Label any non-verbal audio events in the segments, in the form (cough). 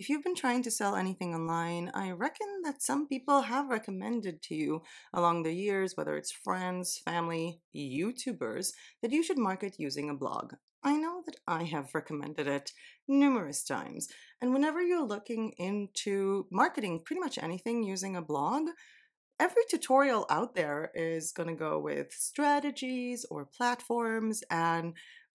If you've been trying to sell anything online, I reckon that some people have recommended to you along the years, whether it's friends, family, YouTubers, that you should market using a blog. I know that I have recommended it numerous times. And whenever you're looking into marketing pretty much anything using a blog, every tutorial out there is going to go with strategies or platforms and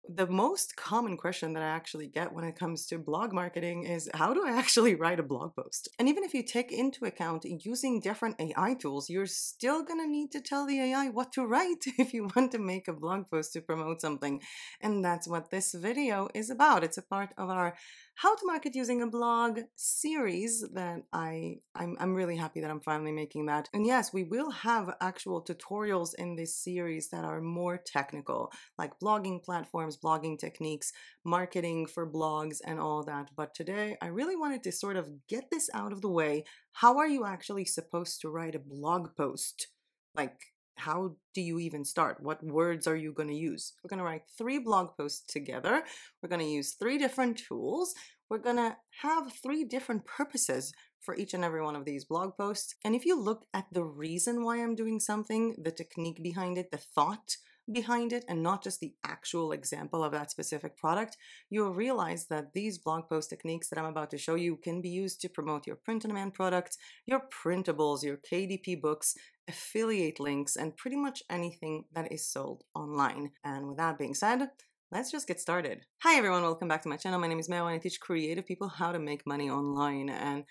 the most common question that I actually get when it comes to blog marketing is how do I actually (laughs) write a blog post? And even if you take into account using different AI tools, you're still going to need to tell the AI what to write (laughs) if you want to make a blog post to promote something. And that's what this video is about. It's a part of our how to market using a blog series that I I'm, I'm really happy that I'm finally making that. And yes, we will have actual tutorials in this series that are more technical, like blogging platforms, blogging techniques, marketing for blogs and all that. But today I really wanted to sort of get this out of the way. How are you actually supposed to write a blog post? Like how do you even start? What words are you going to use? We're going to write three blog posts together. We're going to use three different tools. We're going to have three different purposes for each and every one of these blog posts. And if you look at the reason why I'm doing something, the technique behind it, the thought behind it and not just the actual example of that specific product, you'll realize that these blog post techniques that I'm about to show you can be used to promote your print on demand products, your printables, your KDP books, affiliate links, and pretty much anything that is sold online. And with that being said, let's just get started. Hi everyone, welcome back to my channel. My name is Mey and I teach creative people how to make money online. And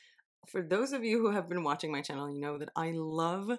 for those of you who have been watching my channel, you know that I love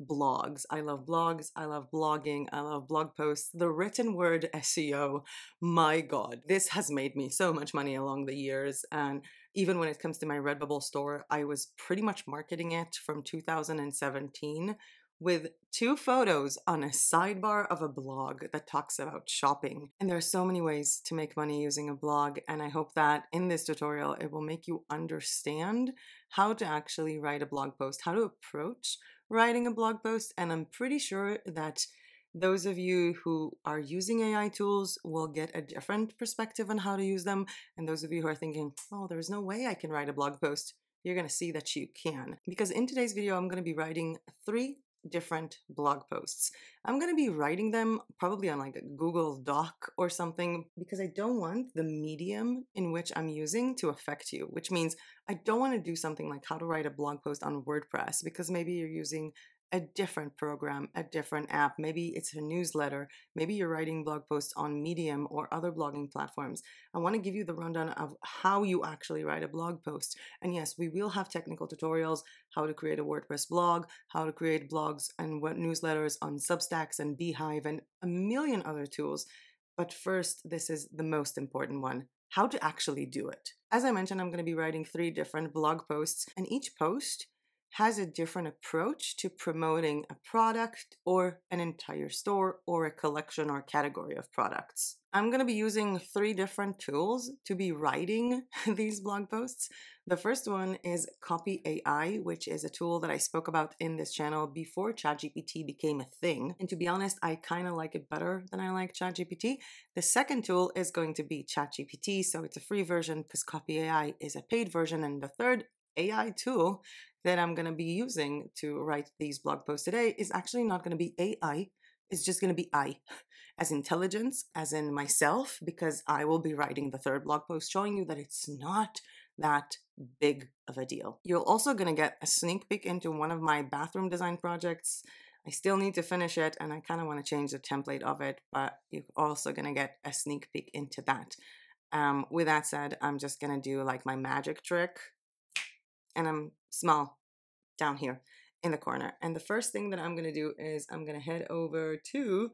blogs. I love blogs. I love blogging. I love blog posts. The written word SEO, my God, this has made me so much money along the years. And even when it comes to my Redbubble store, I was pretty much marketing it from 2017 with two photos on a sidebar of a blog that talks about shopping. And there are so many ways to make money using a blog, and I hope that in this tutorial it will make you understand how to actually write a blog post, how to approach writing a blog post, and I'm pretty sure that those of you who are using AI tools will get a different perspective on how to use them. And those of you who are thinking, oh, there's no way I can write a blog post, you're going to see that you can. Because in today's video, I'm going to be writing three different blog posts. I'm going to be writing them probably on like a Google Doc or something because I don't want the medium in which I'm using to affect you, which means I don't want to do something like how to write a blog post on WordPress because maybe you're using a different program, a different app. Maybe it's a newsletter. Maybe you're writing blog posts on Medium or other blogging platforms. I want to give you the rundown of how you actually write a blog post. And yes, we will have technical tutorials how to create a WordPress blog, how to create blogs and what newsletters on Substacks and Beehiiv and a million other tools. But first, this is the most important one how to actually do it. As I mentioned, I'm going to be writing three different blog posts, and each post has a different approach to promoting a product or an entire store or a collection or category of products. I'm going to be using three different tools to be writing (laughs) these blog posts. The first one is Copy AI, which is a tool that I spoke about in this channel before ChatGPT became a thing. And to be honest, I kind of like it better than I like ChatGPT. The second tool is going to be ChatGPT, so it's a free version because Copy AI is a paid version. And the third AI tool that I'm going to be using to write these blog posts today is actually not going to be AI. It's just going to be I, (laughs) as intelligence, as in myself, because I will be writing the third blog post showing you that it's not that big of a deal. You're also going to get a sneak peek into one of my bathroom design projects. I still need to finish it and I kind of want to change the template of it, but you're also going to get a sneak peek into that. Um, with that said, I'm just going to do like my magic trick and I'm small down here in the corner. And the first thing that I'm going to do is I'm going to head over to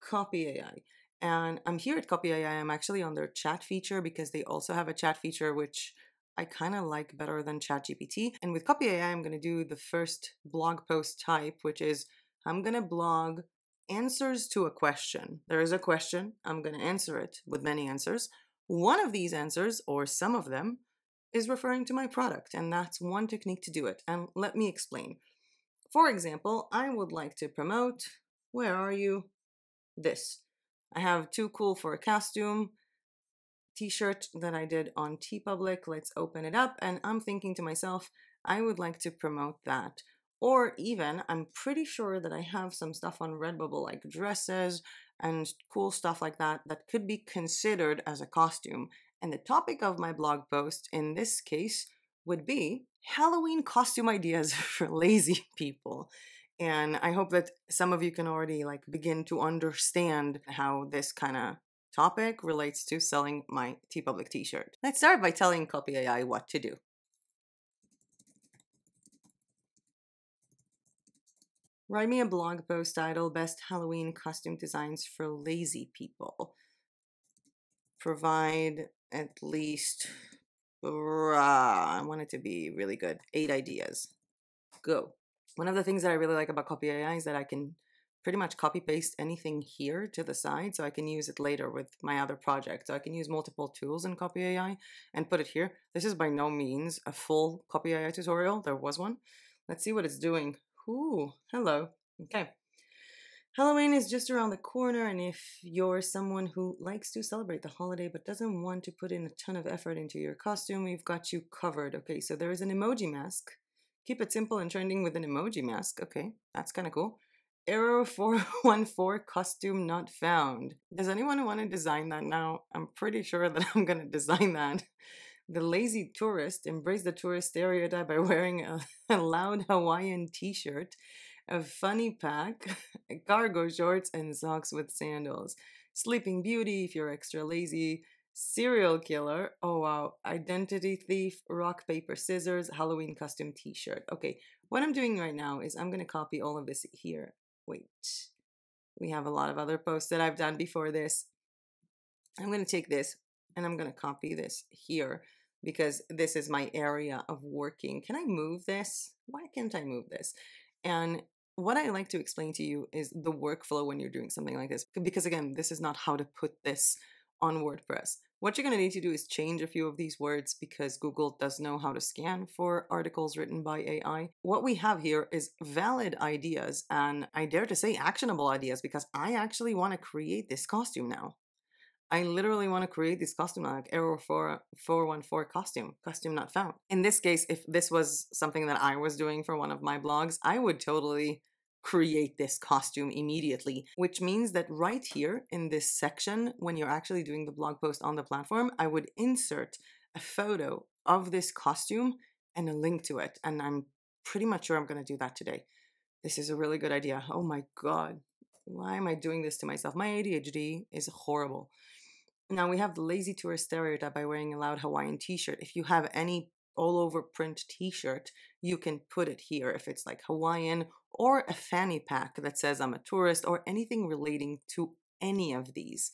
Copy AI. And I'm here at Copy AI. I'm actually on their chat feature because they also have a chat feature which I kind of like better than ChatGPT. And with Copy AI, I'm going to do the first blog post type, which is I'm going to blog answers to a question. There is a question. I'm going to answer it with many answers. One of these answers, or some of them, is referring to my product, and that's one technique to do it. And let me explain. For example, I would like to promote, where are you? This. I have too cool for a costume. t-shirt that I did on TeePublic. Let's open it up. And I'm thinking to myself, I would like to promote that. Or even, I'm pretty sure that I have some stuff on Redbubble, like dresses and cool stuff like that, that could be considered as a costume. And the topic of my blog post in this case would be Halloween costume ideas (laughs) for lazy people. And I hope that some of you can already like begin to understand how this kind of topic relates to selling my TeePublic t-shirt. Let's start by telling Copy AI what to do. Write me a blog post titled Best Halloween Costume Designs for Lazy People. Provide at least, uh, I want it to be really good, eight ideas. Go. One of the things that I really like about Copy AI is that I can pretty much copy paste anything here to the side so I can use it later with my other project. So I can use multiple tools in Copy AI and put it here. This is by no means a full Copy AI tutorial. There was one. Let's see what it's doing. Ooh, hello. Okay. Halloween is just around the corner, and if you're someone who likes to celebrate the holiday but doesn't want to put in a ton of effort into your costume, we've got you covered. Okay, so there is an emoji mask Keep it simple and trending with an emoji mask. Okay, that's kind of cool. Error (laughs) 414 costume not found. Does anyone want to design that now? I'm pretty sure that (laughs) I'm going to design that. The lazy tourist embrace the tourist stereotype by wearing a, (laughs) a loud Hawaiian t shirt, a funny pack, (laughs) cargo shorts, and socks with sandals. Sleeping Beauty if you're extra lazy, serial killer. Oh wow. Identity thief, rock, paper, scissors, Halloween costume t shirt. Okay, what I'm doing right now is I'm going to copy all of this here. Wait. We have a lot of other posts that I've done before this. I'm going to take this and I'm going to copy this here because this is my area of working. Can I move this? Why can't I move this? And what I like to explain to you is the workflow when you're doing something like this. Because again, this is not how to put this on WordPress. What you're going to need to do is change a few of these words because Google does know how to scan for articles written by AI. What we have here is valid ideas and I dare to say actionable ideas because I actually want to create this costume now. I literally want to create this costume like error 414 costume, costume not found. In this case, if this was something that I was doing for one of my blogs, I would totally create this costume immediately, which means that right here in this section, when you're actually doing the blog post on the platform, I would insert a photo of this costume and a link to it. And I'm pretty much sure I'm going to do that today. This is a really good idea. Oh my God. Why am I doing this to myself? My ADHD is horrible. Now we have the lazy tourist stereotype by wearing a loud Hawaiian t shirt. If you have any all over print t shirt, you can put it here if it's like Hawaiian or a fanny pack that says I'm a tourist or anything relating to any of these.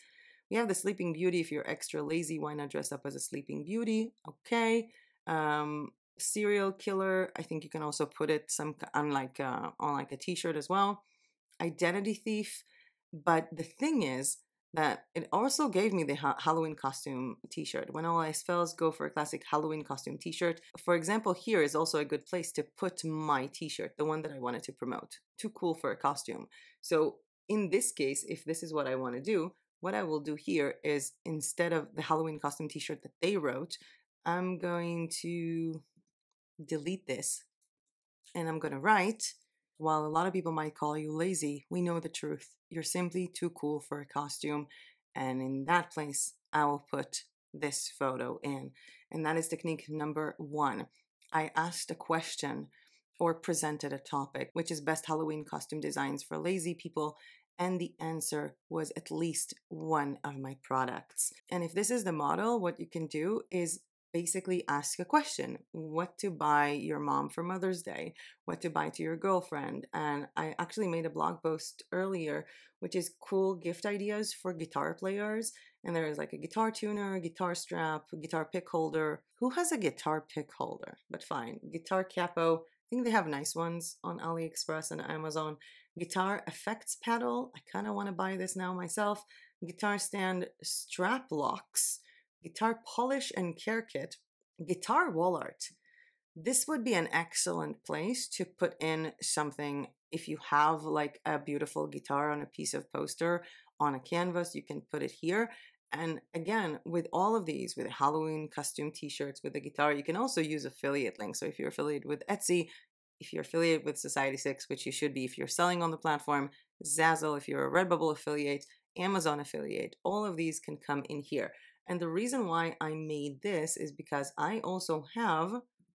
We have the Sleeping Beauty. If you're extra lazy, why not dress up as a Sleeping Beauty? Okay. Um, serial killer. I think you can also put it some on like uh, on like a T-shirt as well. Identity thief. But the thing is, that it also gave me the ha- Halloween costume t shirt. When all else fails, go for a classic Halloween costume t shirt. For example, here is also a good place to put my t shirt, the one that I wanted to promote. Too cool for a costume. So, in this case, if this is what I want to do, what I will do here is instead of the Halloween costume t shirt that they wrote, I'm going to delete this and I'm going to write while a lot of people might call you lazy, we know the truth. You're simply too cool for a costume. And in that place, I will put this photo in. And that is technique number one. I asked a question or presented a topic, which is best Halloween costume designs for lazy people. And the answer was at least one of my products. And if this is the model, what you can do is basically ask a question what to buy your mom for Mother's Day, what to buy to your girlfriend. And I actually made a blog post earlier, which is cool gift ideas for guitar players. And there is like a guitar tuner, guitar strap, guitar pick holder. Who has a guitar pick holder? But fine. Guitar capo. I think they have nice ones on AliExpress and Amazon. Guitar effects pedal. I kind of want to buy this now myself. Guitar stand strap locks guitar polish and care kit, guitar wall art. This would be an excellent place to put in something if you have like a beautiful guitar on a piece of poster on a canvas, you can put it here. And again, with all of these, with Halloween costume t shirts, with the guitar, you can also use affiliate links. So if you're affiliated with Etsy, if you're affiliated with Society 6, which you should be if you're selling on the platform, Zazzle, if you're a Redbubble affiliate, Amazon affiliate, all of these can come in here. And the reason why I made this is because I also have,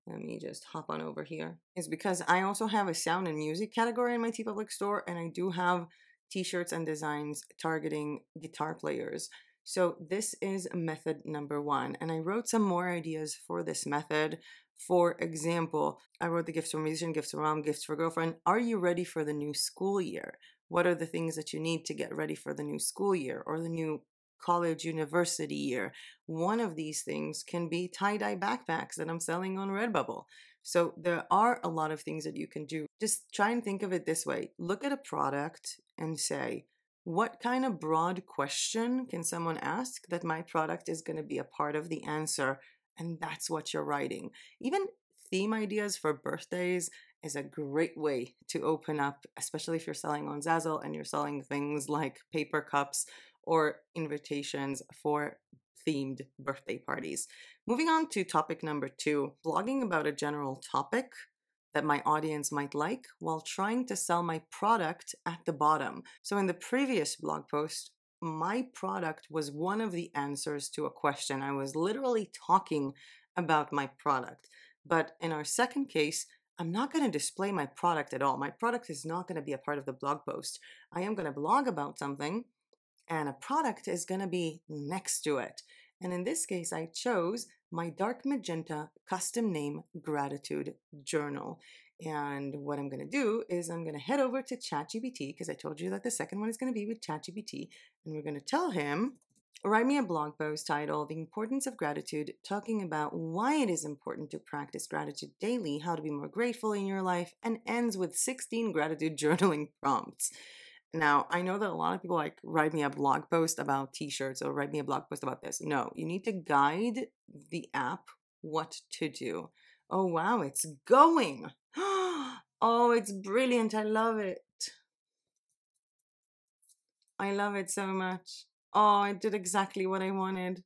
let me just hop on over here, is because I also have a sound and music category in my TeePublic store, and I do have t shirts and designs targeting guitar players. So this is method number one. And I wrote some more ideas for this method. For example, I wrote the gifts for musician, gifts for mom, gifts for girlfriend. Are you ready for the new school year? What are the things that you need to get ready for the new school year or the new college university year? One of these things can be tie dye backpacks that I'm selling on Redbubble. So there are a lot of things that you can do. Just try and think of it this way look at a product and say, what kind of broad question can someone ask that my product is going to be a part of the answer? And that's what you're writing. Even theme ideas for birthdays is a great way to open up, especially if you're selling on Zazzle and you're selling things like paper cups or invitations for themed birthday parties. Moving on to topic number two blogging about a general topic that my audience might like while trying to sell my product at the bottom. So, in the previous blog post, my product was one of the answers to a question. I was literally talking about my product. But in our second case, I'm not going to display my product at all. My product is not going to be a part of the blog post. I am going to blog about something, and a product is going to be next to it. And in this case, I chose my dark magenta custom name gratitude journal. And what I'm going to do is I'm going to head over to ChatGPT because I told you that the second one is going to be with ChatGPT. And we're going to tell him, write me a blog post titled The Importance of Gratitude, talking about why it is important to practice gratitude daily, how to be more grateful in your life, and ends with 16 gratitude (laughs) journaling prompts. Now, I know that a lot of people like write me a blog post about t shirts or write me a blog post about this. No, you need to guide the app what to do. Oh, wow, it's going. (gasps) Oh, it's brilliant. I love it. I love it so much. Oh, I did exactly what I wanted.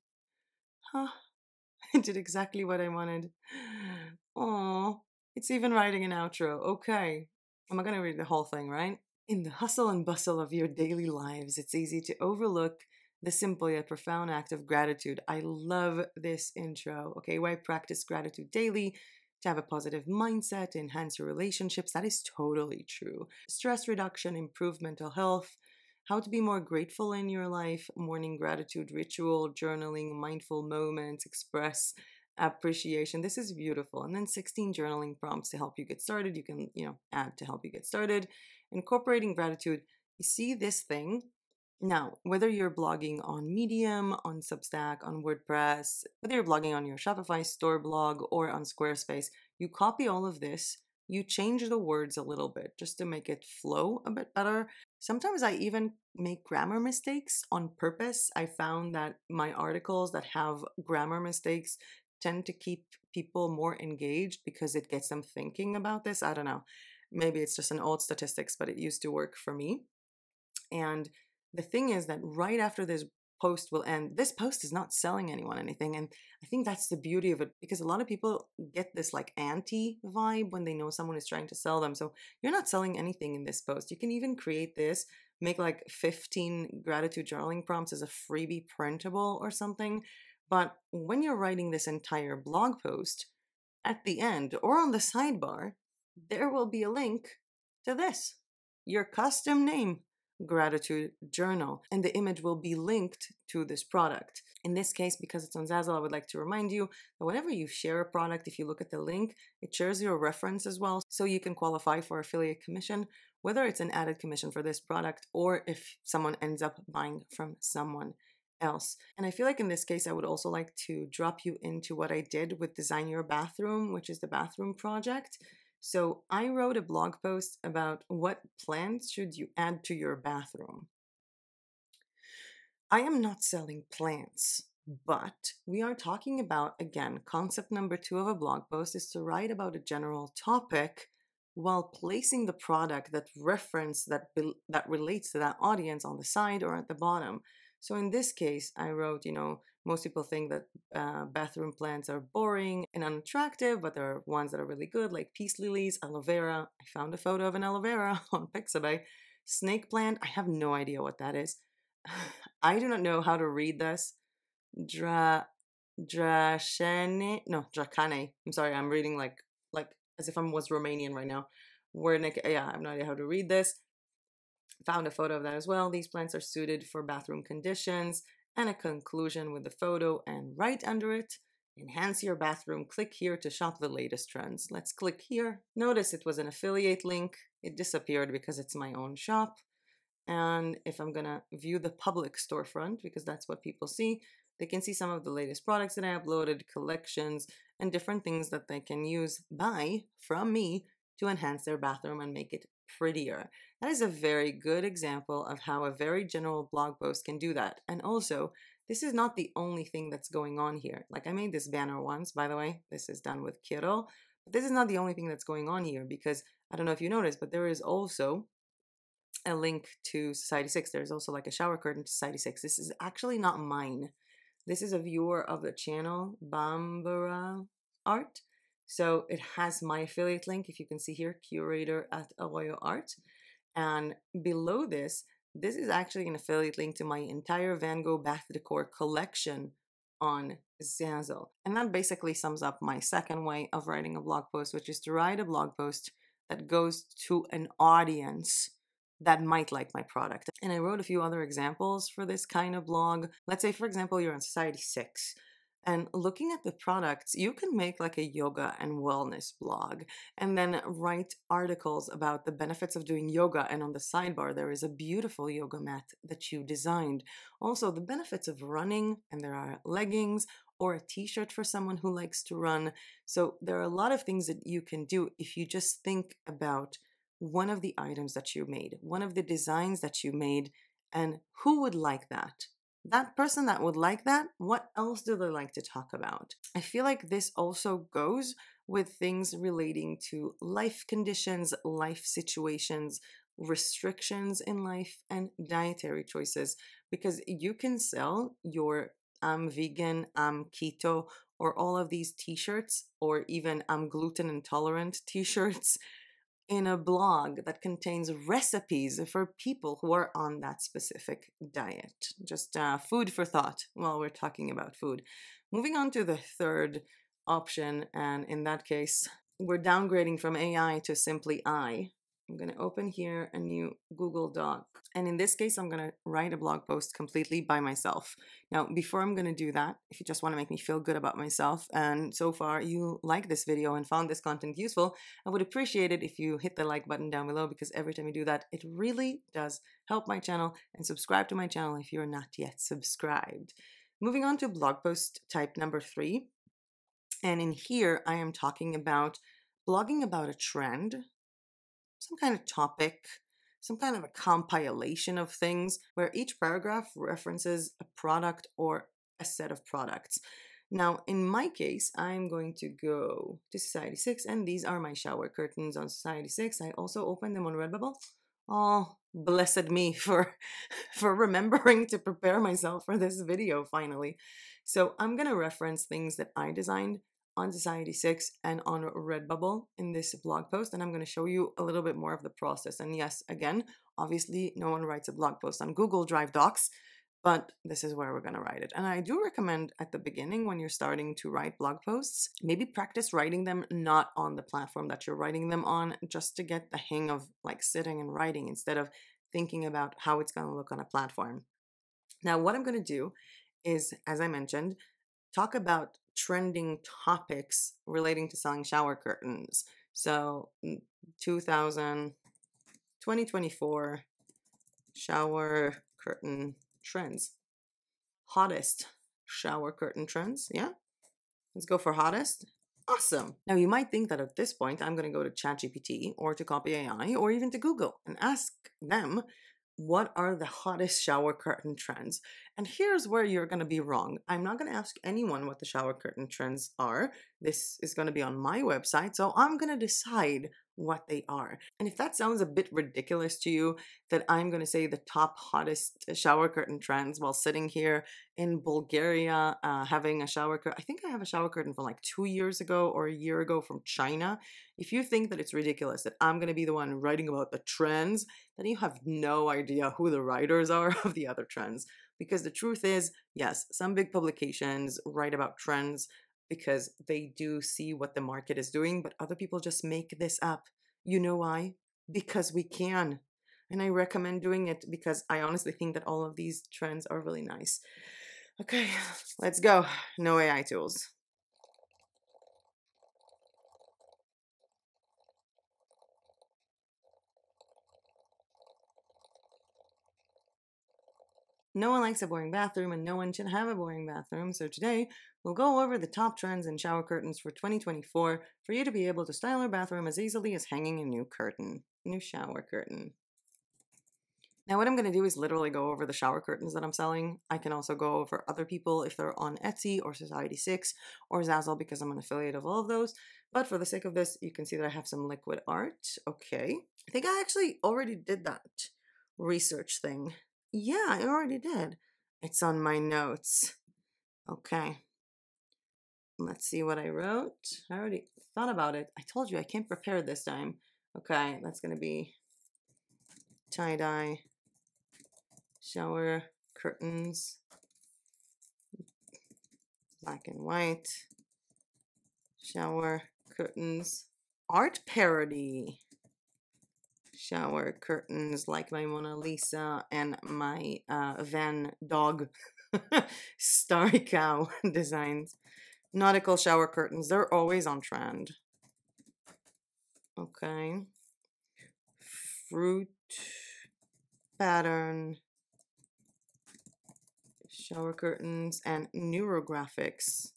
Huh. (laughs) I did exactly what I wanted. (gasps) Oh, it's even writing an outro. Okay. Am I going to read the whole thing, right? In the hustle and bustle of your daily lives, it's easy to overlook the simple yet profound act of gratitude. I love this intro. Okay, why practice gratitude daily? To have a positive mindset, enhance your relationships. That is totally true. Stress reduction, improve mental health, how to be more grateful in your life, morning gratitude ritual, journaling, mindful moments, express appreciation. This is beautiful. And then 16 journaling prompts to help you get started. You can, you know, add to help you get started incorporating gratitude, you see this thing. Now, whether you're blogging on Medium, on Substack, on WordPress, whether you're blogging on your Shopify store blog or on Squarespace, you copy all of this, you change the words a little bit just to make it flow a bit better. Sometimes I even make grammar mistakes on purpose. I found that my articles that have grammar mistakes tend to keep people more engaged because it gets them thinking about this. I don't know. Maybe it's just an old statistics, but it used to work for me. And the thing is that right after this post will end, this post is not selling anyone anything. And I think that's the beauty of it because a lot of people get this like anti vibe when they know someone is trying to sell them. So you're not selling anything in this post. You can even create this, make like 15 gratitude journaling prompts as a freebie printable or something. But when you're writing this entire blog post, at the end or on the sidebar, there will be a link to this your custom name gratitude journal and the image will be linked to this product in this case because it's on zazzle i would like to remind you that whenever you share a product if you look at the link it shares your reference as well so you can qualify for affiliate commission whether it's an added commission for this product or if someone ends up buying from someone else. And I feel like in this case, I would also like to drop you into what I did with Design Your Bathroom, which is the bathroom project. So I wrote a blog post about what plants should you add to your bathroom. I am not selling plants, but we are talking about again, concept number 2 of a blog post is to write about a general topic while placing the product that reference that that relates to that audience on the side or at the bottom. So in this case, I wrote, you know, most people think that uh, bathroom plants are boring and unattractive, but there are ones that are really good, like peace lilies, aloe vera. I found a photo of an aloe vera (laughs) on Pixabay. Snake plant, I have no idea what that is. (sighs) I do not know how to read this. Dra Drashene, no, Dracane. I'm sorry, I'm reading like like as if I was Romanian right now. Where yeah, I have no idea how to read this. Found a photo of that as well. These plants are suited for bathroom conditions and a conclusion with the photo and right under it, enhance your bathroom. Click here to shop the latest trends. Let's click here. Notice it was an affiliate link. It disappeared because it's my own shop. And if I'm gonna view the public storefront, because that's what people see, they can see some of the latest products that I uploaded, collections, and different things that they can use, buy from me to enhance their bathroom and make it prettier. That is a very good example of how a very general blog post can do that. And also, this is not the only thing that's going on here. Like I made this banner once, by the way, this is done with Kiro. But this is not the only thing that's going on here because I don't know if you noticed, but there is also a link to Society 6. There's also like a shower curtain to Society 6. This is actually not mine. This is a viewer of the channel, Bambara Art. So it has my affiliate link, if you can see here, curator at Aroyo Art. And below this, this is actually an affiliate link to my entire Van Gogh bath decor collection on Zazzle. And that basically sums up my second way of writing a blog post, which is to write a blog post that goes to an audience that might like my product. And I wrote a few other examples for this kind of blog. Let's say, for example, you're on Society 6 and looking at the products, you can make like a yoga and wellness blog and then write articles about the benefits of doing yoga. And on the sidebar, there is a beautiful yoga mat that you designed. Also, the benefits of running, and there are leggings or a t shirt for someone who likes to run. So, there are a lot of things that you can do if you just think about one of the items that you made, one of the designs that you made, and who would like that? That person that would like that, what else do they like to talk about? I feel like this also goes with things relating to life conditions, life situations, restrictions in life, and dietary choices because you can sell your I'm vegan, I'm keto, or all of these t shirts, or even I'm gluten intolerant (laughs) t shirts in a blog that contains recipes for people who are on that specific diet. Just uh, food for thought while we're talking about food. Moving on to the third option, and in that case, we're downgrading from AI to simply I. I'm going to open here a new Google Doc. And in this case, I'm going to write a blog post completely by myself. Now, before I'm going to do that, if you just want to make me feel good about myself, and so far you like this video and found this content useful, I would appreciate it if you hit the like button down below because every time you do that, it really does help my channel and subscribe to my channel if you're not yet subscribed. Moving on to blog post type number three. And in here, I am talking about blogging about a trend some kind of topic, some kind of a compilation of things where each paragraph references a product or a set of products. Now, in my case, I'm going to go to Society 6, and these are my shower curtains on Society 6. I also opened them on Redbubble. Oh, blessed me (laughs) for for remembering to prepare myself for this video finally. So I'm going to reference things that I designed on Society 6 and on Redbubble in this blog post, and I'm going to show you a little bit more of the process. And yes, again, obviously, no one writes a blog post on Google Drive Docs, but this is where we're going to write it. And I do recommend at the beginning when you're starting to write blog posts, maybe practice writing them not on the platform that you're writing them on, just to get the hang of like sitting and writing instead of thinking about how it's going to look on a platform. Now, what I'm going to do is, as I mentioned, talk about trending topics relating to selling shower curtains. So, mm, 2000, 2024 shower curtain trends. Hottest shower curtain trends. Yeah. Let's go for hottest. Awesome. Now, you might think that at this point, I'm going to go to ChatGPT or to Copy AI or even to Google and ask them what are the hottest shower curtain trends. And here's where you're going to be wrong. I'm not going to ask anyone what the shower curtain trends are. This is going to be on my website, so I'm going to decide what they are. And if that sounds a bit ridiculous to you, that I'm going to say the top hottest shower curtain trends while sitting here in Bulgaria uh, having a shower curtain, I think I have a shower curtain from like two years ago or a year ago from China. If you think that it's ridiculous that I'm going to be the one writing about the trends, then you have no idea who the writers (laughs) are of the other trends. Because the truth is, yes, some big publications write about trends because they do see what the market is doing, but other people just make this up. You know why? Because we can. And I recommend doing it because I honestly think that all of these trends are really nice. Okay, (sighs) let's go. No AI tools. No one likes a boring bathroom, and no one should have a boring bathroom. So today, we'll go over the top trends in shower curtains for 2024 for you to be able to style your bathroom as easily as hanging a new curtain, new shower curtain. Now, what I'm going to do is literally go over the shower curtains that I'm selling. I can also go over other people if they're on Etsy or Society6 or Zazzle because I'm an affiliate of all of those. But for the sake of this, you can see that I have some liquid art. Okay. I think I actually already did that research thing. Yeah, I already did. It's on my notes. Okay. Let's see what I wrote. I already thought about it. I told you I can't prepare this time. Okay, that's going to be tie dye, shower curtains, black and white, shower curtains, art parody shower curtains like my Mona Lisa and my uh, Van Dog (laughs) Starry Cow (laughs) designs. Nautical shower curtains, they're always on trend. Okay. Fruit pattern shower curtains and neurographics.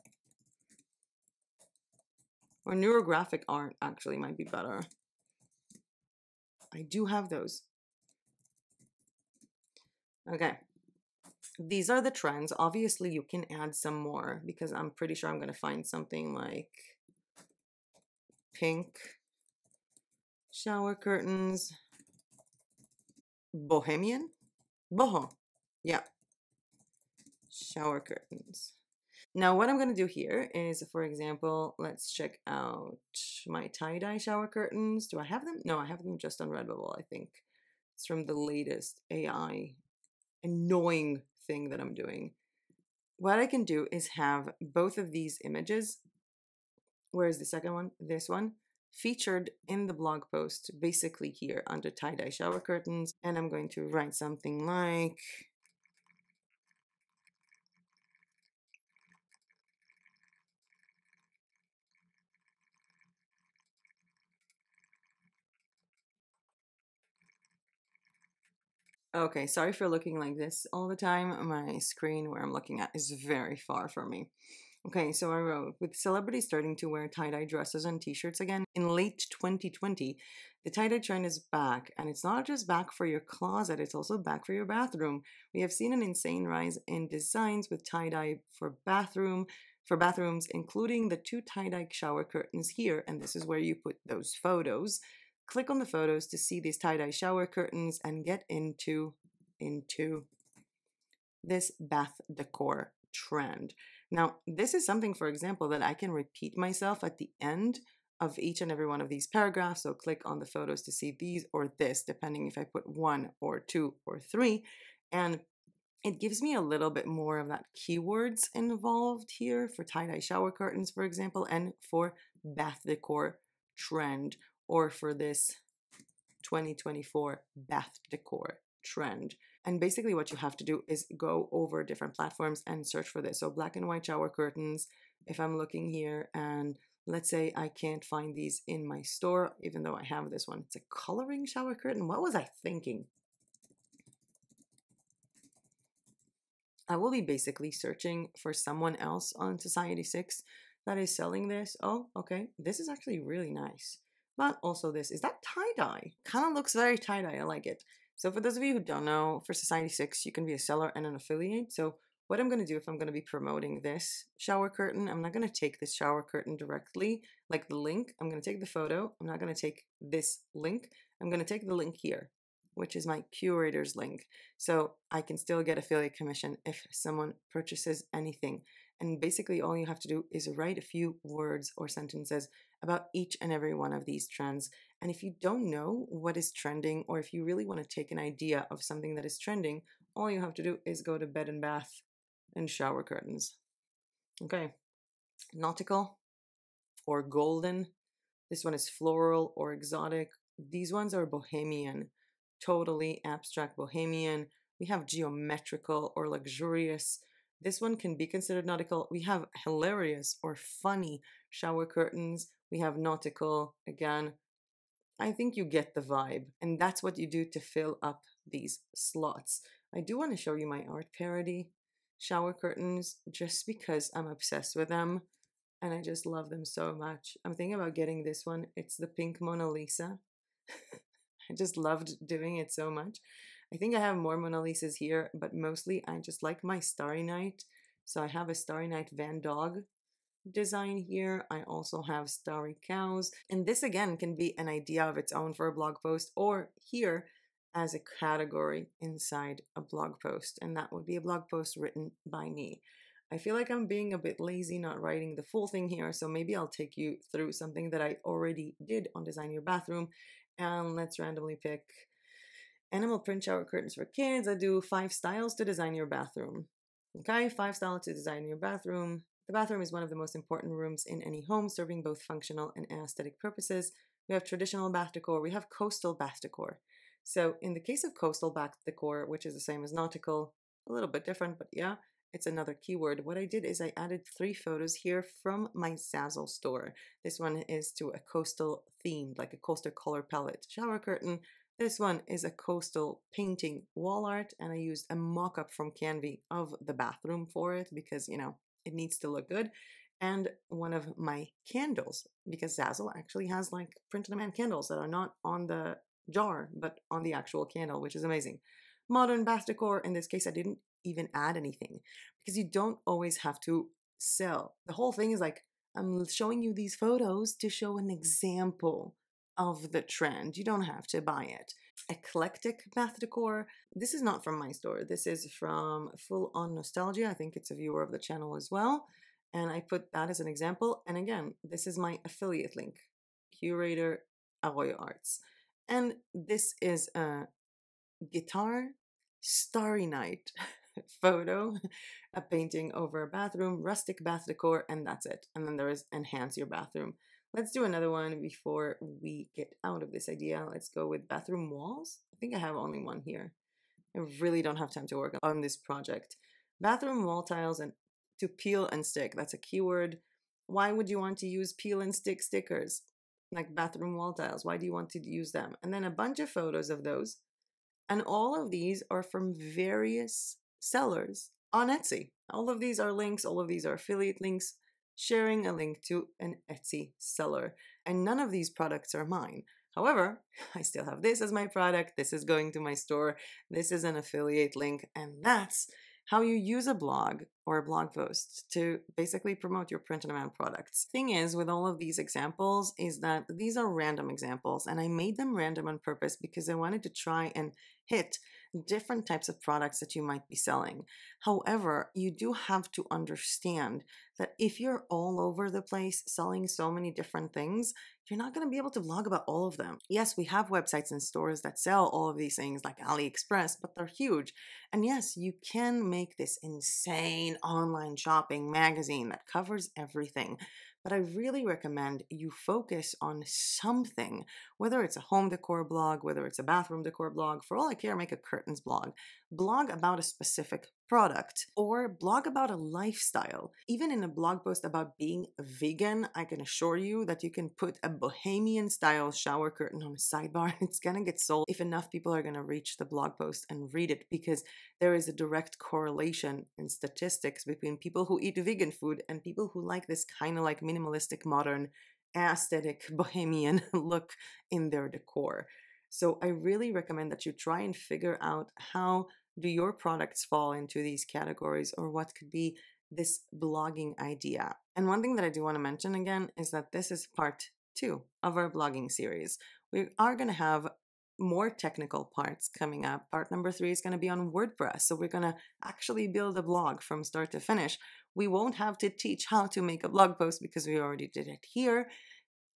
Or neurographic art actually might be better. I do have those. Okay. These are the trends. Obviously, you can add some more because I'm pretty sure I'm going to find something like pink shower curtains, bohemian, boho, yeah, shower curtains. Now, what I'm going to do here is, for example, let's check out my tie-dye shower curtains. Do I have them? No, I have them just on Redbubble, I think. It's from the latest AI annoying thing that I'm doing. What I can do is have both of these images, where's the second one? This one, featured in the blog post, basically here under tie-dye shower curtains. And I'm going to write something like Okay, sorry for looking like this all the time. My screen where I'm looking at is very far from me. Okay, so I wrote with celebrities starting to wear tie dye dresses and t shirts again in late 2020, the tie dye trend is back, and it's not just back for your closet, it's also back for your bathroom. We have seen an insane rise in designs with tie dye for bathroom. For bathrooms, including the two tie dye shower curtains here, and this is where you put those photos. Click on the photos to see these tie-dye shower curtains and get into into this bath decor trend. Now, this is something, for example, that I can repeat myself at the end of each and every one of these paragraphs. So click on the photos to see these or this, depending if I put one or two or three. And it gives me a little bit more of that keywords involved here for tie-dye shower curtains, for example, and for bath decor trend or for this 2024 bath decor trend. And basically, what you have to do is go over different platforms and search for this. So, black and white shower curtains. If I'm looking here and let's say I can't find these in my store, even though I have this one, it's a coloring shower curtain. What was I thinking? I will be basically searching for someone else on Society6 that is selling this. Oh, okay. This is actually really nice. But also this, is that tie-dye? Kind of looks very tie-dye, I like it. So, for those of you who don't know, for Society 6, you can be a seller and an affiliate. So, what I'm going to do if I'm going to be promoting this shower curtain, I'm not going to take this shower curtain directly, like the link. I'm going to take the photo. I'm not going to take this link. I'm going to take the link here, which is my curator's link. So I can still get affiliate commission if someone purchases anything. And basically, all you have to do is write a few words or sentences about each and every one of these trends. And if you don't know what is trending, or if you really want to take an idea of something that is trending, all you have to do is go to bed and bath and shower curtains. Okay, nautical or golden. This one is floral or exotic. These ones are bohemian, totally abstract bohemian. We have geometrical or luxurious. This one can be considered nautical. We have hilarious or funny shower curtains. We have nautical again. I think you get the vibe, and that's what you do to fill up these slots. I do want to show you my art parody shower curtains just because I'm obsessed with them and I just love them so much. I'm thinking about getting this one. It's the pink Mona Lisa. (laughs) I just loved doing it so much. I think I have more Mona Lisas here, but mostly I just like my Starry Night. So I have a Starry Night Van Dog design here. I also have Starry Cows. And this again can be an idea of its own for a blog post or here as a category inside a blog post. And that would be a blog post written by me. I feel like I'm being a bit lazy not writing the full thing here, so maybe I'll take you through something that I already did on Design Your Bathroom and let's randomly pick animal print shower curtains for kids. I do five styles to design your bathroom. Okay, five styles to design your bathroom. The bathroom is one of the most important rooms in any home, serving both functional and aesthetic purposes. We have traditional bath decor, we have coastal bath decor. So, in the case of coastal bath decor, which is the same as nautical, a little bit different, but yeah, it's another keyword. What I did is I added three photos here from my Zazzle store. This one is to a coastal theme, like a coastal color palette shower curtain. This one is a coastal painting wall art, and I used a mock up from Canvy of the bathroom for it because, you know, it needs to look good. And one of my candles, because Zazzle actually has like print on demand candles that are not on the jar, but on the actual candle, which is amazing. Modern bath decor, in this case, I didn't even add anything because you don't always have to sell. The whole thing is like, I'm showing you these photos to show an example of the trend. You don't have to buy it. Eclectic bath decor. This is not from my store. This is from Full On Nostalgia. I think it's a viewer of the channel as well. And I put that as an example. And again, this is my affiliate link, curator Aroyo Arts. And this is a guitar starry night (laughs) photo, a painting over a bathroom, rustic bath decor, and that's it. And then there is enhance your bathroom. Let's do another one before we get out of this idea. Let's go with bathroom walls. I think I have only one here. I really don't have time to work on this project. Bathroom wall tiles and to peel and stick. That's a keyword. Why would you want to use peel and stick stickers? Like bathroom wall tiles. Why do you want to use them? And then a bunch of photos of those. And all of these are from various sellers on Etsy. All of these are links, all of these are affiliate links, sharing a link to an Etsy seller. And none of these products are mine. However, (laughs) I still have this as my product. This is going to my store. This is an affiliate link. And that's how you use a blog or a blog post to basically promote your print on demand products. Thing is, with all of these examples, is that these are random examples, and I made them random on purpose because I wanted to try and hit different types of products that you might be selling. However, you do have to understand that if you're all over the place selling so many different things, you're not going to be able to vlog about all of them. Yes, we have websites and stores that sell all of these things like AliExpress, but they're huge. And yes, you can make this insane online shopping magazine that covers everything. But I really recommend you focus on something, whether it's a home decor blog, whether it's a bathroom decor blog. For all I care, make a curtains blog. Blog about a specific product or blog about a lifestyle. Even in a blog post about being a vegan, I can assure you that you can put a bohemian style shower curtain on a sidebar (laughs) it's gonna get sold if enough people are gonna reach the blog post and read it because there is a direct correlation in statistics between people who eat vegan food and people who like this kind of like minimalistic modern aesthetic (laughs) bohemian (laughs) look in their decor. So I really recommend that you try and figure out how do your products fall into these categories or what could be this blogging idea. And one thing that I do want to mention again is that this is part two of our blogging series. We are going to have more technical parts coming up. Part number three is going to be on WordPress. So we're going to actually build a blog from start to finish. We won't have to teach how to make a blog post because we already did it here.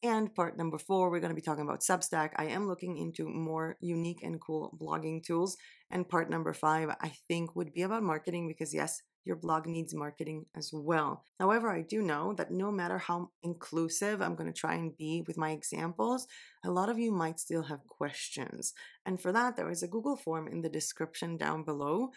And part number four, we're going to be talking about Substack. I am looking into more unique and cool blogging tools. And part number five, I think, would be about marketing because, yes, your blog needs marketing as well. However, I do know that no matter how inclusive I'm going to try and be with my examples, a lot of you might still have questions. And for that, there is a Google form in the description down below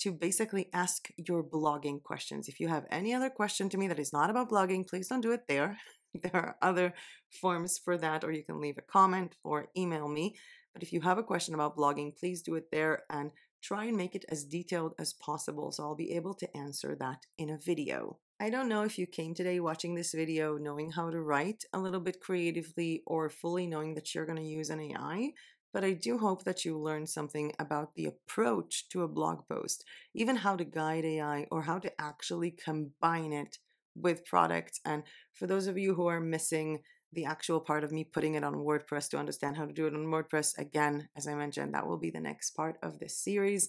to basically ask your blogging questions. If you have any other question to me that is not about blogging, please don't do it there. (laughs) There are other forms for that, or you can leave a comment or email me. But if you have a question about blogging, please do it there and try and make it as detailed as possible so I'll be able to answer that in a video. I don't know if you came today watching this video knowing how to write a little bit creatively or fully knowing that you're going to use an AI, but I do hope that you learned something about the approach to a blog post, even how to guide AI or how to actually combine it with products. And for those of you who are missing the actual part of me putting it on WordPress to understand how to do it on WordPress, again, as I mentioned, that will be the next part of this series.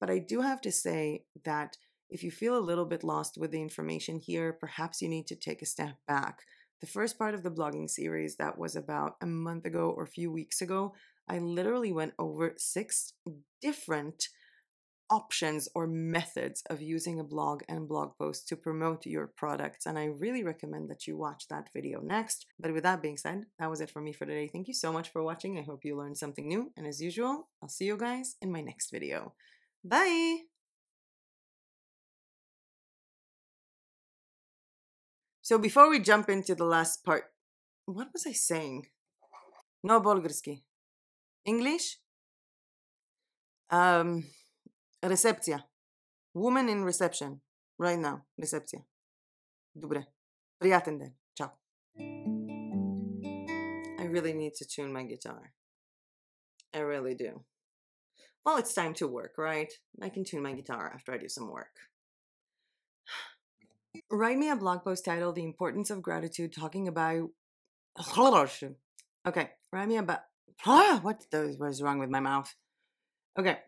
But I do have to say that if you feel a little bit lost with the information here, perhaps you need to take a step back. The first part of the blogging series that was about a month ago or a few weeks ago, I literally went over six different options or methods of using a blog and blog post to promote your products. And I really recommend that you watch that video next. But with that being said, that was it for me for today. Thank you so much for watching. I hope you learned something new. And as usual, I'll see you guys in my next video. Bye! So before we jump into the last part, what was I saying? No Bolgarski. English? Um, Recepția. Woman in reception. Right now. Recepția. Dobre. Prieten. Ciao. I really need to tune my guitar. I really do. Well, it's time to work, right? I can tune my guitar after I do some work. (sighs) Write me a blog post titled The Importance of Gratitude talking about. (laughs) Okay, write me about. (laughs) What was wrong with my mouth? Okay,